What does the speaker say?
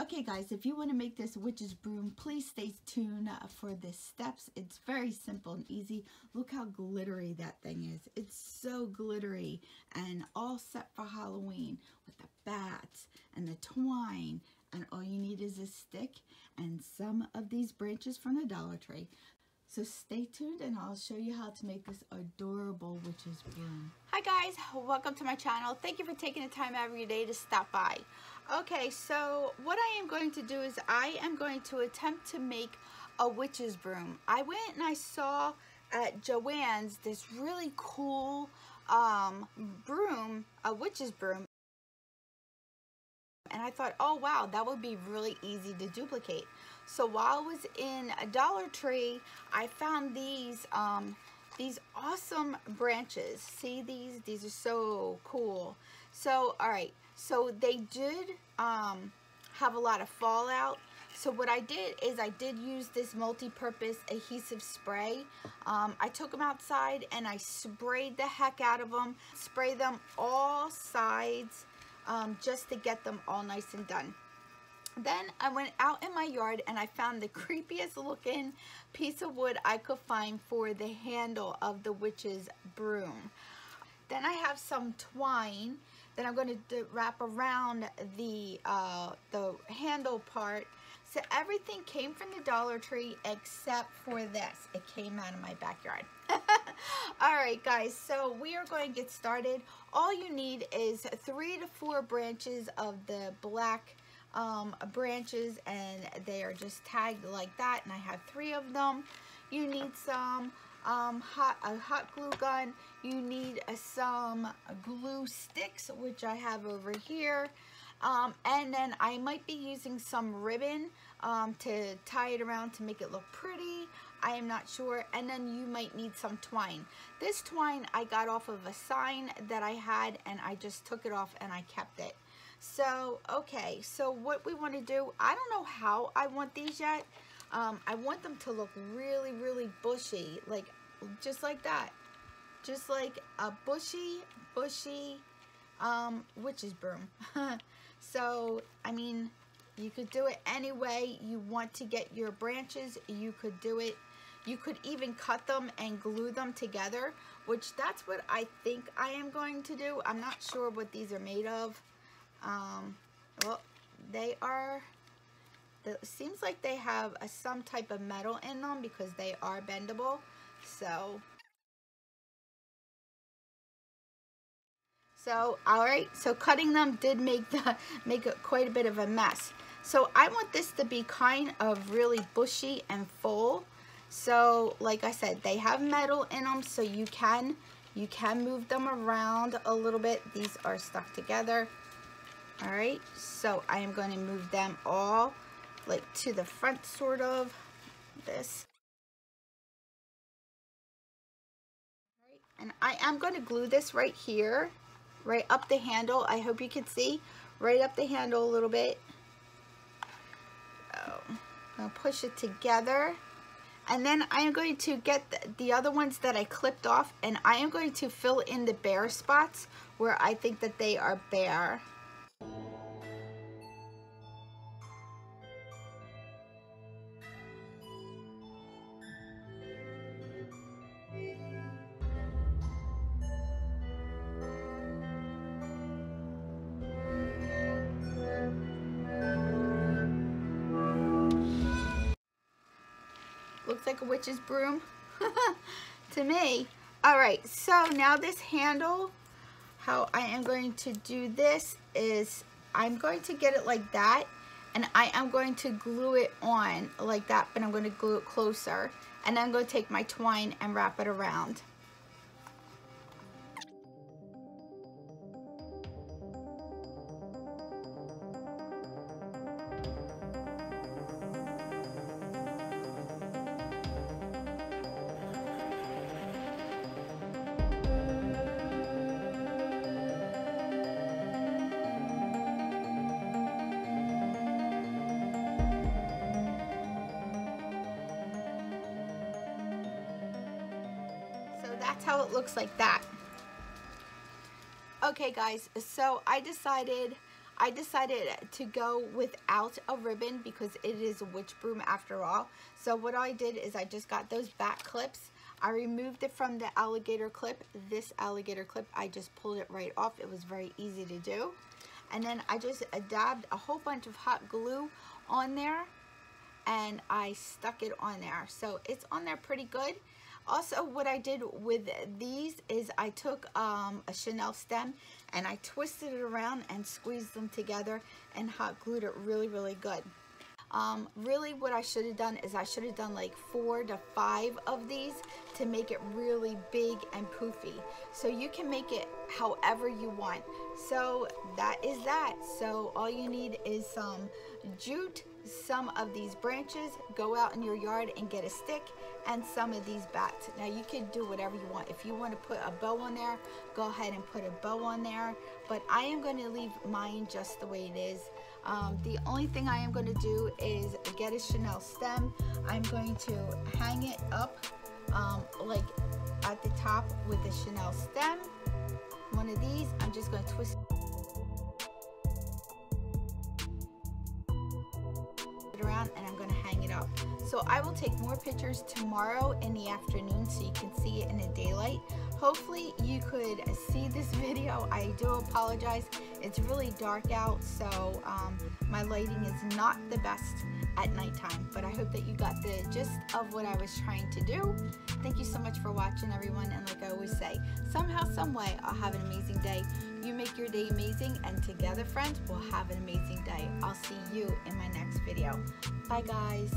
Okay guys, if you want to make this witch's broom, please stay tuned uh, for the steps. It's very simple and easy. Look how glittery that thing is. It's so glittery and all set for Halloween with the bats and the twine and all you need is a stick and some of these branches from the Dollar Tree. So stay tuned and I'll show you how to make this adorable witch's broom. Hi guys, welcome to my channel. Thank you for taking the time your day to stop by. Okay, so what I am going to do is I am going to attempt to make a witch's broom. I went and I saw at Joann's this really cool um, broom, a witch's broom. And I thought, oh wow, that would be really easy to duplicate. So while I was in a Dollar Tree, I found these um, these awesome branches. See these? These are so cool. So, all right. So they did um, have a lot of fallout. So what I did is I did use this multi-purpose adhesive spray. Um, I took them outside and I sprayed the heck out of them. Spray them all sides um, just to get them all nice and done. Then I went out in my yard and I found the creepiest looking piece of wood I could find for the handle of the witch's broom. Then I have some twine that I'm going to wrap around the, uh, the handle part. So everything came from the Dollar Tree except for this. It came out of my backyard. All right, guys, so we are going to get started. All you need is three to four branches of the black um, branches and they are just tagged like that and I have three of them. You need some um, hot a hot glue gun. You need uh, some glue sticks which I have over here. Um, and then I might be using some ribbon um, to tie it around to make it look pretty. I am not sure. And then you might need some twine. This twine I got off of a sign that I had and I just took it off and I kept it. So, okay, so what we want to do, I don't know how I want these yet. Um, I want them to look really, really bushy, like just like that. Just like a bushy, bushy um, witch's broom. so, I mean, you could do it any way you want to get your branches. You could do it. You could even cut them and glue them together, which that's what I think I am going to do. I'm not sure what these are made of. Um, well, they are, it seems like they have a, some type of metal in them because they are bendable. So, so all right, so cutting them did make the make it quite a bit of a mess. So I want this to be kind of really bushy and full. So like I said, they have metal in them so you can you can move them around a little bit. These are stuck together all right so I am going to move them all like to the front sort of this. And I am going to glue this right here right up the handle. I hope you can see right up the handle a little bit. Oh, so I'll push it together. And then I am going to get the, the other ones that I clipped off and I am going to fill in the bare spots where I think that they are bare like a witch's broom to me. All right, so now this handle how I am going to do this is I'm going to get it like that and I am going to glue it on like that but I'm going to glue it closer and I'm going to take my twine and wrap it around. That's how it looks like that. Okay guys, so I decided I decided to go without a ribbon because it is a witch broom after all. So what I did is I just got those back clips. I removed it from the alligator clip. This alligator clip, I just pulled it right off. It was very easy to do. And then I just dabbed a whole bunch of hot glue on there and I stuck it on there. So it's on there pretty good. Also, what I did with these is I took um, a chenille stem and I twisted it around and squeezed them together and hot glued it really, really good. Um, really what I should have done is I should have done like four to five of these to make it really big and poofy. So you can make it however you want. So that is that. So all you need is some jute, some of these branches, go out in your yard and get a stick and some of these bats. Now you can do whatever you want. If you want to put a bow on there, go ahead and put a bow on there. But I am going to leave mine just the way it is. Um, the only thing I am going to do is get a chenille stem. I'm going to hang it up um, like at the top with the chenille stem. One of these, I'm just going to twist it around and I'm to hang it up. So I will take more pictures tomorrow in the afternoon so you can see it in the daylight. Hopefully you could see this video. I do apologize. It's really dark out, so um, my lighting is not the best at nighttime. But I hope that you got the gist of what I was trying to do. Thank you so much for watching, everyone. And like I always say, somehow, some way, I'll have an amazing day. You make your day amazing, and together, friends, we'll have an amazing day. I'll see you in my next video. Bye, guys.